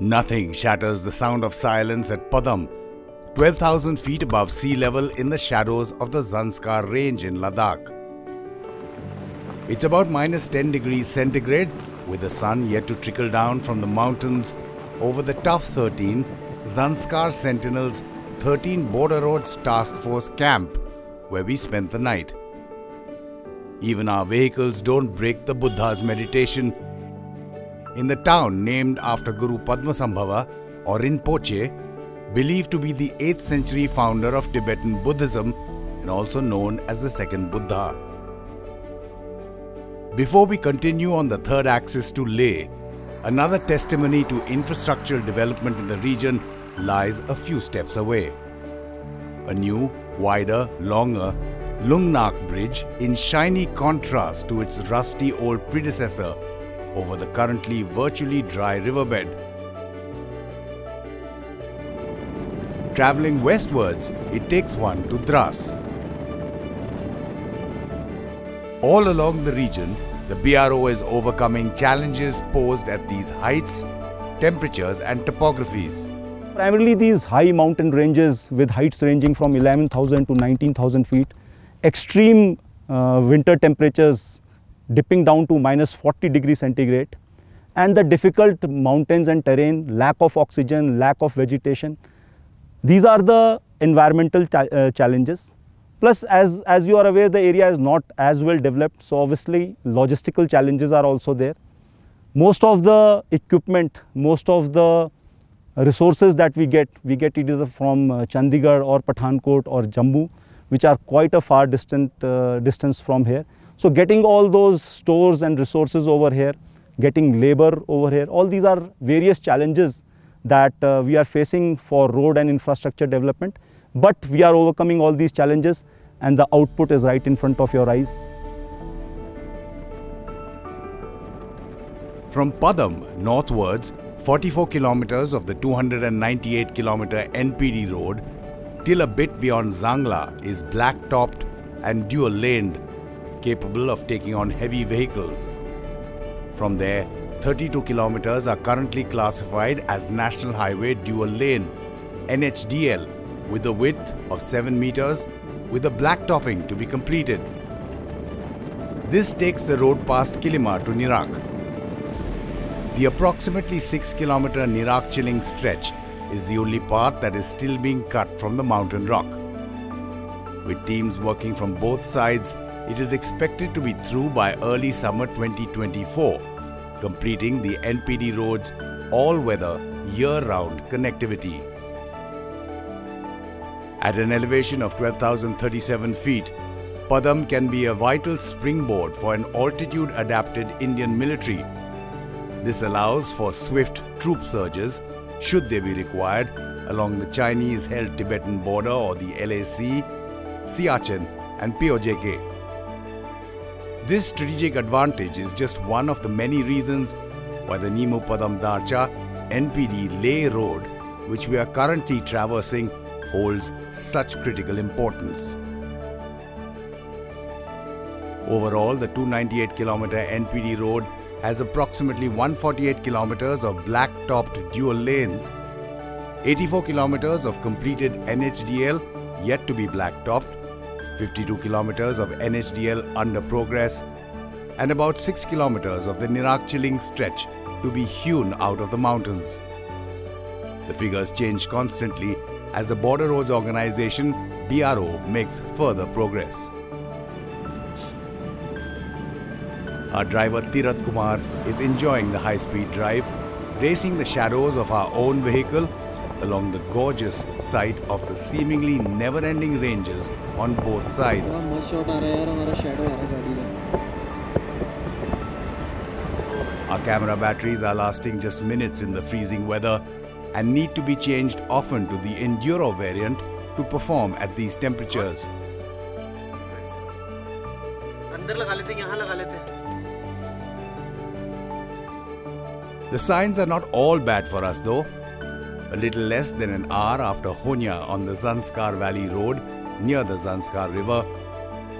Nothing shatters the sound of silence at Padam, 12,000 feet above sea level in the shadows of the Zanskar range in Ladakh. It's about minus 10 degrees centigrade, with the sun yet to trickle down from the mountains over the tough 13 Zanskar Sentinels 13 Border Roads Task Force camp, where we spent the night. Even our vehicles don't break the Buddha's meditation. In the town named after Guru Padmasambhava or Rinpoche, believed to be the 8th century founder of Tibetan Buddhism and also known as the second Buddha. Before we continue on the third axis to Leh, another testimony to infrastructural development in the region lies a few steps away. A new, wider, longer Lungnak Bridge in shiny contrast to its rusty old predecessor over the currently virtually dry riverbed. Traveling westwards, it takes one to Dras. All along the region, the BRO is overcoming challenges posed at these heights, temperatures and topographies. Primarily these high mountain ranges with heights ranging from 11,000 to 19,000 feet extreme uh, winter temperatures dipping down to minus 40 degrees centigrade and the difficult mountains and terrain, lack of oxygen, lack of vegetation. These are the environmental uh, challenges. Plus, as, as you are aware, the area is not as well developed, so obviously logistical challenges are also there. Most of the equipment, most of the resources that we get, we get either from uh, Chandigarh or Pathankot or Jammu which are quite a far distant uh, distance from here. So getting all those stores and resources over here, getting labor over here, all these are various challenges that uh, we are facing for road and infrastructure development. But we are overcoming all these challenges and the output is right in front of your eyes. From Padam northwards, 44 kilometers of the 298 kilometer NPD road till a bit beyond Zangla is black-topped and dual-laned, capable of taking on heavy vehicles. From there, 32 kilometers are currently classified as National Highway Dual Lane NHDL with a width of 7 meters with a blacktopping to be completed. This takes the road past Kilima to Nirak. The approximately 6 kilometer Nirak Chilling stretch is the only part that is still being cut from the mountain rock. With teams working from both sides, it is expected to be through by early summer 2024, completing the NPD road's all-weather, year-round connectivity. At an elevation of 12,037 feet, Padam can be a vital springboard for an altitude-adapted Indian military. This allows for swift troop surges should they be required, along the Chinese held Tibetan border or the LAC, Siachen, and POJK. This strategic advantage is just one of the many reasons why the Nimu Padam Darcha NPD Leh Road, which we are currently traversing, holds such critical importance. Overall, the 298 km NPD road has approximately 148 kilometers of black-topped dual lanes, 84 kilometers of completed NHDL yet to be black-topped, 52 kilometers of NHDL under progress, and about 6 kilometers of the Nirak-Chiling stretch to be hewn out of the mountains. The figures change constantly as the Border Roads Organization BRO makes further progress. Our driver Tirat Kumar is enjoying the high-speed drive, racing the shadows of our own vehicle along the gorgeous sight of the seemingly never-ending ranges on both sides. Our camera batteries are lasting just minutes in the freezing weather and need to be changed often to the Enduro variant to perform at these temperatures. The signs are not all bad for us though. A little less than an hour after Honya on the Zanskar Valley Road near the Zanskar River,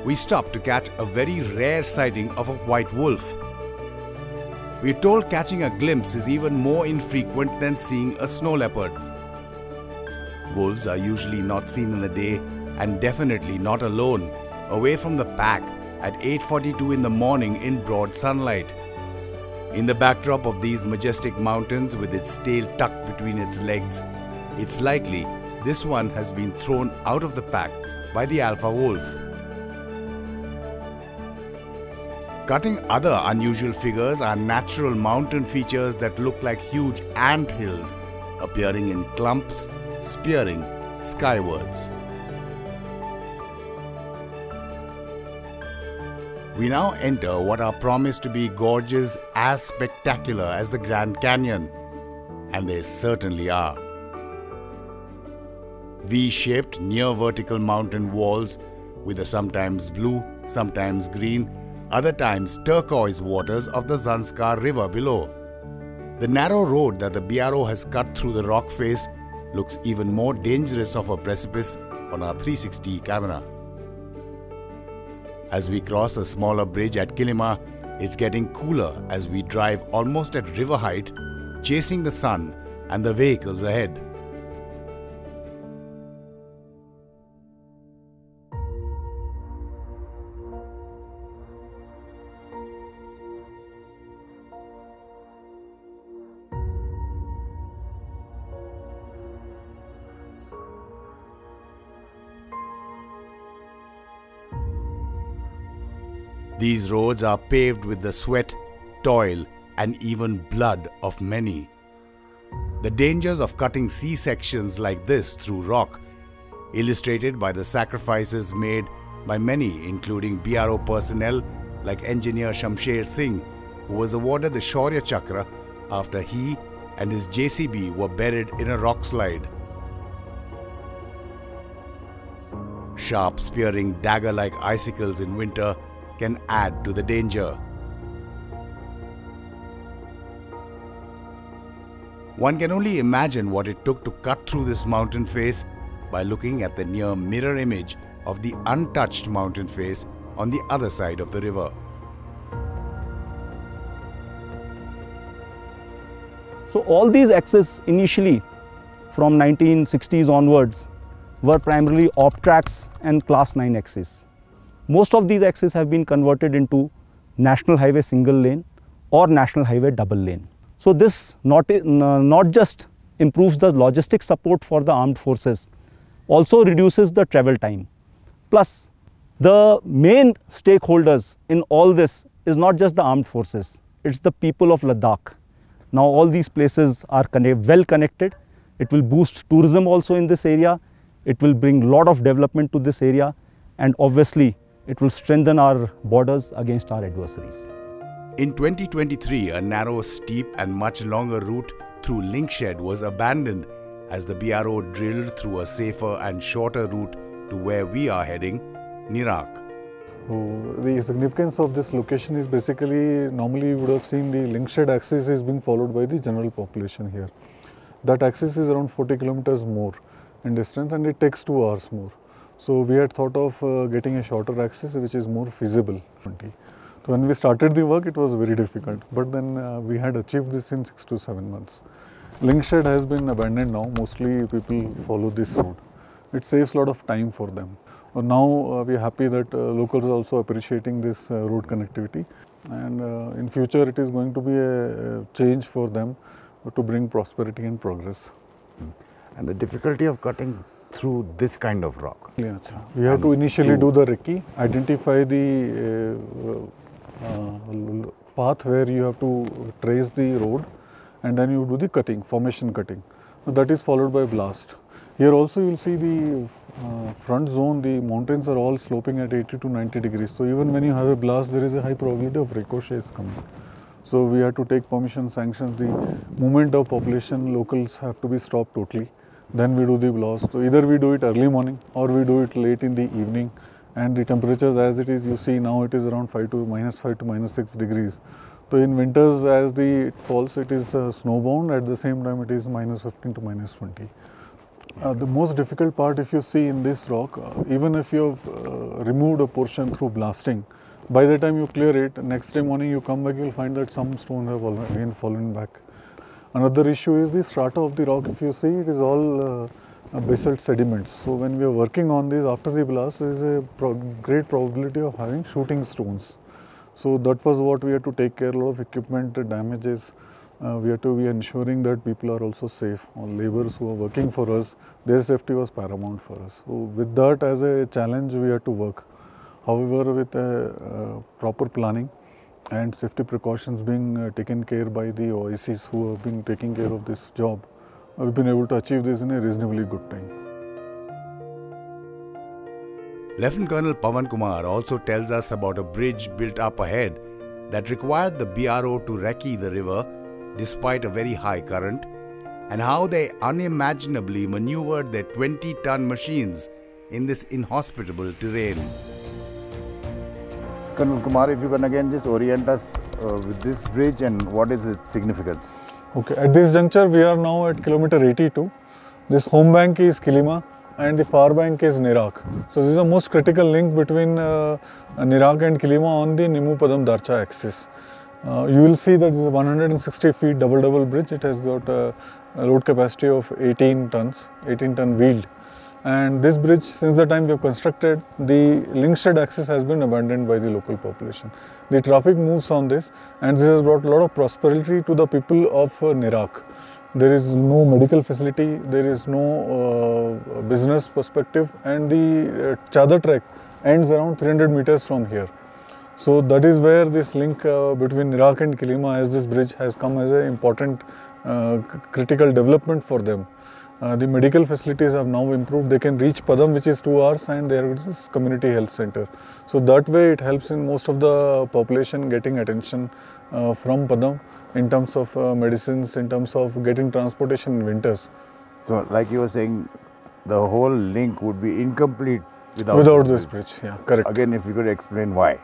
we stopped to catch a very rare sighting of a white wolf. We're told catching a glimpse is even more infrequent than seeing a snow leopard. Wolves are usually not seen in the day and definitely not alone, away from the pack at 8:42 in the morning in broad sunlight. In the backdrop of these majestic mountains with its tail tucked between its legs, it's likely this one has been thrown out of the pack by the alpha wolf. Cutting other unusual figures are natural mountain features that look like huge ant hills appearing in clumps, spearing skywards. We now enter what are promised to be gorges as spectacular as the Grand Canyon, and they certainly are. V shaped, near vertical mountain walls with the sometimes blue, sometimes green, other times turquoise waters of the Zanskar River below. The narrow road that the BRO has cut through the rock face looks even more dangerous of a precipice on our 360 camera. As we cross a smaller bridge at Kilima, it's getting cooler as we drive almost at river height, chasing the sun and the vehicles ahead. These roads are paved with the sweat, toil, and even blood of many. The dangers of cutting C sections like this through rock, illustrated by the sacrifices made by many, including BRO personnel like engineer Shamsher Singh, who was awarded the Shaurya Chakra after he and his JCB were buried in a rock slide. Sharp spearing dagger like icicles in winter can add to the danger. One can only imagine what it took to cut through this mountain face by looking at the near mirror image of the untouched mountain face on the other side of the river. So all these axes initially from 1960s onwards were primarily op tracks and class 9 axes. Most of these axes have been converted into national highway single lane or national highway double lane. So this not, uh, not just improves the logistic support for the armed forces, also reduces the travel time. Plus, the main stakeholders in all this is not just the armed forces, it's the people of Ladakh. Now all these places are connect, well connected. It will boost tourism also in this area. It will bring lot of development to this area and obviously it will strengthen our borders against our adversaries. In 2023, a narrow, steep, and much longer route through Lingshed was abandoned as the BRO drilled through a safer and shorter route to where we are heading, Nirak. the significance of this location is basically normally you would have seen the Lingshed axis is being followed by the general population here. That axis is around 40 kilometers more in distance and it takes two hours more. So we had thought of uh, getting a shorter axis which is more feasible. So when we started the work it was very difficult but then uh, we had achieved this in 6 to 7 months. Lingshed has been abandoned now mostly people follow this road. It saves a lot of time for them. Uh, now uh, we are happy that uh, locals are also appreciating this uh, road connectivity and in future it is going to be a, a change for them to bring prosperity and progress. And the difficulty of cutting through this kind of rock. Yeah, we have to initially do the recce, identify the uh, uh, path where you have to trace the road and then you do the cutting, formation cutting. So that is followed by blast. Here also you will see the uh, front zone, the mountains are all sloping at 80 to 90 degrees. So even when you have a blast, there is a high probability of ricochets coming. So we have to take permission sanctions. The movement of population, locals have to be stopped totally then we do the blast. So either we do it early morning or we do it late in the evening and the temperatures as it is you see now it is around 5 to minus 5 to minus 6 degrees. So in winters as the it falls it is uh, snowbound at the same time it is minus 15 to minus 20. Uh, the most difficult part if you see in this rock, uh, even if you have uh, removed a portion through blasting, By the time you clear it, next day morning you come back, you'll find that some stones have again fallen back. Another issue is the strata of the rock. If you see, it is all uh, uh, basalt sediments. So when we are working on this after the blast, there is a pro- great probability of having shooting stones. So that was what we had to take care. A lot of equipment damages. Uh, we had to be ensuring that people are also safe. All laborers who are working for us, their safety was paramount for us. So with that as a challenge, we had to work. However, with a uh, proper planning and safety precautions being uh, taken care by the OICs who have been taking care of this job, we've been able to achieve this in a reasonably good time. Lieutenant Colonel Pavan Kumar also tells us about a bridge built up ahead that required the BRO to recce the river despite a very high current and how they unimaginably maneuvered their 20 ton machines in this inhospitable terrain. Colonel Kumar, if you can again just orient us uh, with this bridge and what is its significance? Okay, at this juncture, we are now at kilometer 82. This home bank is Kilima and the far bank is Nirak. So, this is the most critical link between uh, Nirak and Kilima on the Nimu Padam Darcha axis. Uh, you will see that this is a 160 feet double double bridge. It has got a, a load capacity of 18 tons, 18 ton wheeled. And this bridge, since the time we have constructed, the Lingshed axis has been abandoned by the local population. The traffic moves on this, and this has brought a lot of prosperity to the people of uh, Nirak. There is no medical facility, there is no uh, business perspective, and the uh, Chadar trek ends around 300 meters from here. So that is where this link uh, between Nirak and Kilima as this bridge has come as an important uh, critical development for them. Uh, the medical facilities have now improved. They can reach Padam, which is two hours, and there is community health center. So that way, it helps in most of the population getting attention uh, from Padam in terms of uh, medicines, in terms of getting transportation in winters. So, like you were saying, the whole link would be incomplete without, Without this bridge, yeah, correct. Again, if you could explain why.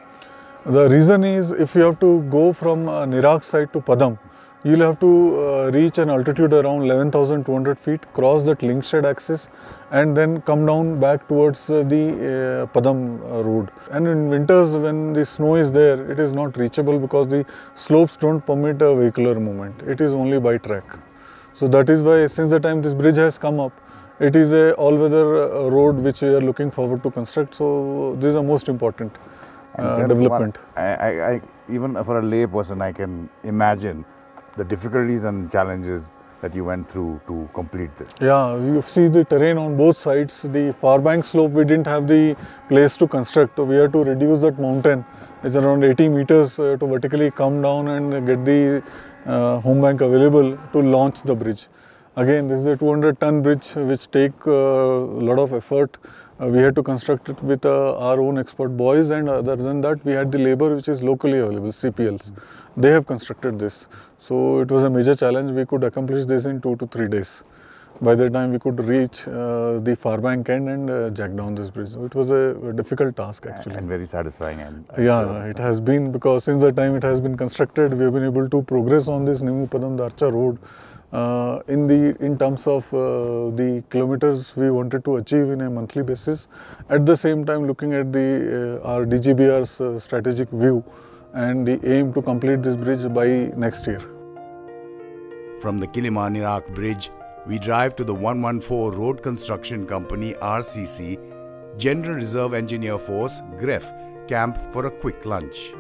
The reason is if you have to go from uh, Nirak side to Padam, you will have to uh, reach an altitude around 11,200 feet, cross that Lingshed axis, and then come down back towards uh, the uh, Padam uh, road. And in winters, when the snow is there, it is not reachable because the slopes don't permit a vehicular movement. It is only by track. So that is why, since the time this bridge has come up, it is a all-weather uh, road which we are looking forward to construct. So this is the most important uh, development. I, I, I, even for a lay person, I can imagine the difficulties and challenges that you went through to complete this. Yeah, you see the terrain on both sides. The far bank slope, we didn't have the place to construct. So we had to reduce that mountain. It's around 80 meters uh, to vertically come down and get the uh, home bank available to launch the bridge. Again, this is a 200 ton bridge which take a lot of effort. Uh, we had to construct it with uh, our own expert boys and other than that we had the labor which is locally available, CPLs. They have constructed this. So it was a major challenge. We could accomplish this in two to three days. By the time we could reach uh, the far bank end and uh, jack down this bridge. So it was a, difficult task actually. And very satisfying. And Yeah, sure. it has been because since the time it has been constructed, we have been able to progress on this Nimu Padam Darcha road uh, in the in terms of uh, the kilometers we wanted to achieve in a monthly basis. At the same time, looking at the uh, our DGBR's uh, strategic view and the aim to complete this bridge by next year. From the Kilima Nirak Bridge, we drive to the 114 Road Construction Company RCC General Reserve Engineer Force GREF camp for a quick lunch.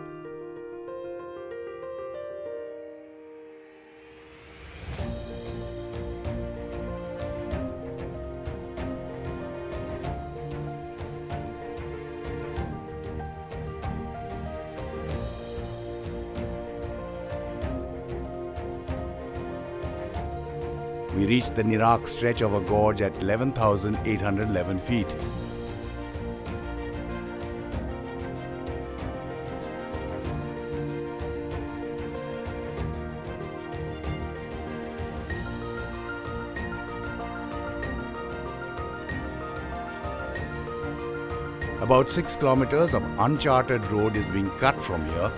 We reach the Nirak stretch of a gorge at 11,811 feet. About 6 kilometers of uncharted road is being cut from here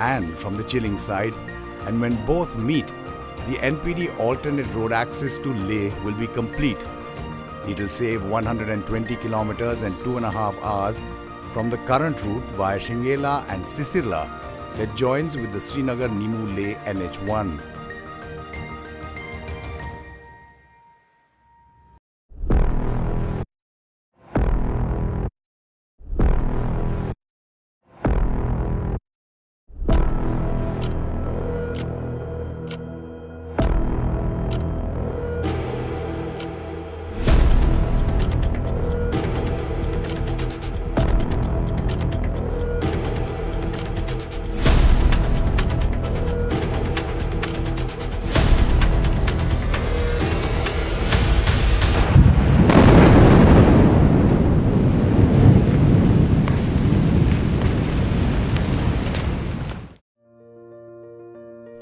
and from the chilling side, and when both meet, the NPD alternate road access to Leh will be complete. It will save 120 kilometers and two and a half hours from the current route via Shingela and Sisirla that joins with the Srinagar Nimu Leh NH1.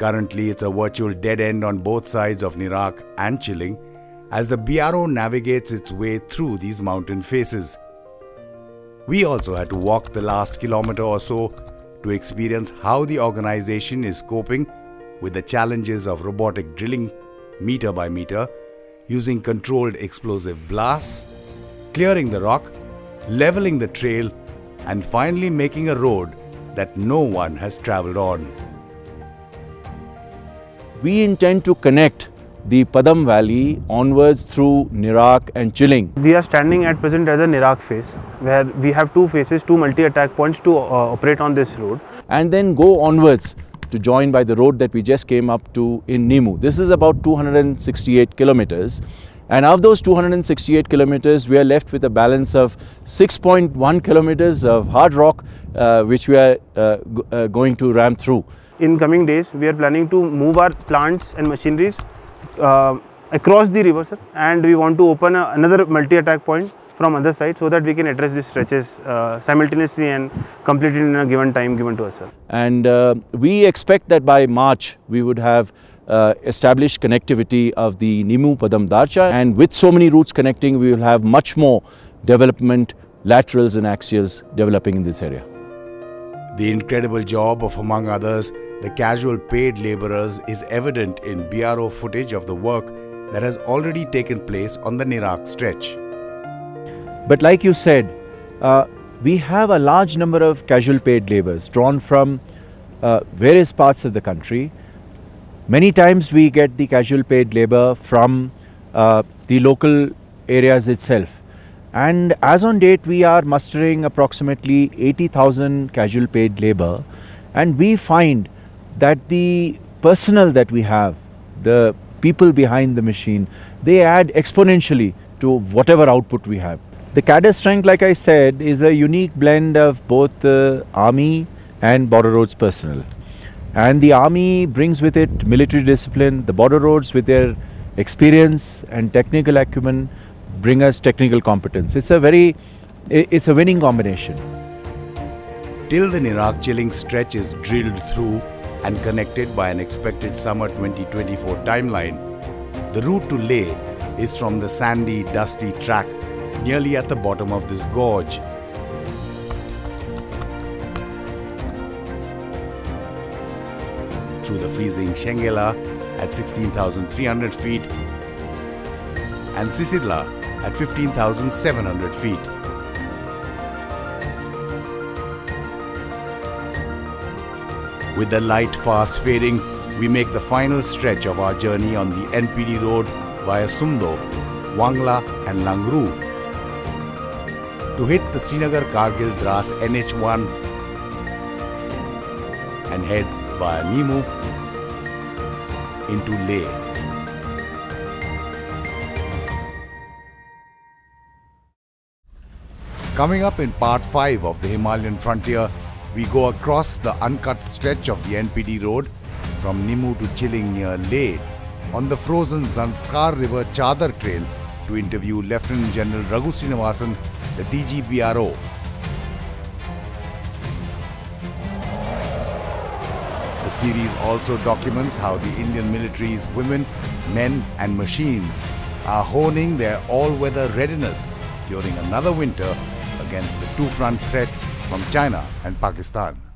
Currently, it's a virtual dead end on both sides of Nerak and Chilling as the BRO navigates its way through these mountain faces. We also had to walk the last kilometer or so to experience how the organization is coping with the challenges of robotic drilling meter by meter, using controlled explosive blasts, clearing the rock, leveling the trail, and finally making a road that no one has traveled on we intend to connect the Padam Valley onwards through Nerak and Chilling. We are standing at present at the Nerak face where we have two faces, two multi-attack points to uh, operate on this road. And then go onwards to join by the road that we just came up to in Nimu. This is about 268 kilometers. And of those 268 kilometers, we are left with a balance of 6.1 kilometers of hard rock, uh, which we are uh, uh, going to ram through in coming days we are planning to move our plants and machineries uh, across the river sir, and we want to open a, another multi-attack point from other side so that we can address these stretches uh, simultaneously and complete it in a given time given to us sir. And uh, we expect that by March we would have uh, established connectivity of the Nimu Padam Darcha and with so many routes connecting we will have much more development laterals and axials developing in this area. The incredible job of among others the casual paid laborers is evident in BRO footage of the work that has already taken place on the Nirak stretch. But like you said, uh, we have a large number of casual paid laborers drawn from uh, various parts of the country. Many times we get the casual paid labor from uh, the local areas itself. And as on date, we are mustering approximately 80,000 casual paid labor. And we find that the personnel that we have, the people behind the machine, they add exponentially to whatever output we have. The cadre strength, like I said, is a unique blend of both the army and border roads personnel. And the army brings with it military discipline, the border roads with their experience and technical acumen bring us technical competence. It's a very, it's a winning combination. Till the Nerak chilling stretch is drilled through and connected by an expected summer 2024 timeline, the route to Leh is from the sandy, dusty track nearly at the bottom of this gorge. Through the freezing Shengela at 16,300 feet and Sisirla at 15,700 feet. With the light fast fading, we make the final stretch of our journey on the NPD road via Sumdo, Wangla and Langru to hit the Srinagar Kargil Dras NH1 and head via Nimu into Leh. Coming up in part 5 of the Himalayan frontier, we go across the uncut stretch of the NPD road from Nimu to Chilling near Leh on the frozen Zanskar River Chadar Trail to interview Lieutenant General Raghu Srinivasan, the DGBRO. The series also documents how the Indian military's women, men and machines are honing their all-weather readiness during another winter against the two-front threat from China and Pakistan.